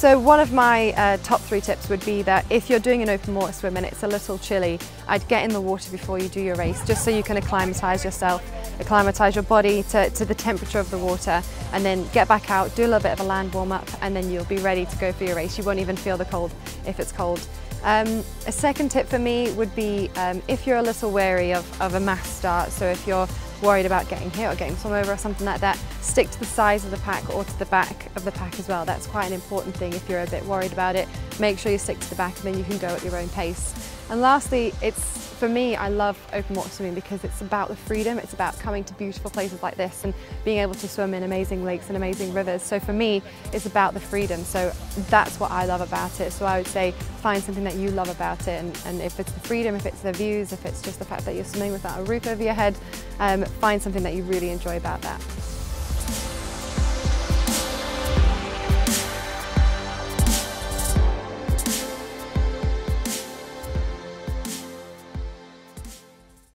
So one of my uh, top three tips would be that if you're doing an open water swim and it's a little chilly, I'd get in the water before you do your race, just so you can acclimatise yourself, acclimatise your body to, to the temperature of the water, and then get back out, do a little bit of a land warm up, and then you'll be ready to go for your race. You won't even feel the cold if it's cold. Um, a second tip for me would be um, if you're a little wary of, of a mass start, so if you're worried about getting hit or getting swum over or something like that, stick to the size of the pack or to the back of the pack as well. That's quite an important thing if you're a bit worried about it. Make sure you stick to the back and then you can go at your own pace. And lastly, it's for me, I love open water swimming because it's about the freedom. It's about coming to beautiful places like this and being able to swim in amazing lakes and amazing rivers. So for me, it's about the freedom. So that's what I love about it. So I would say find something that you love about it. And, and if it's the freedom, if it's the views, if it's just the fact that you're swimming without a roof over your head, um, find something that you really enjoy about that.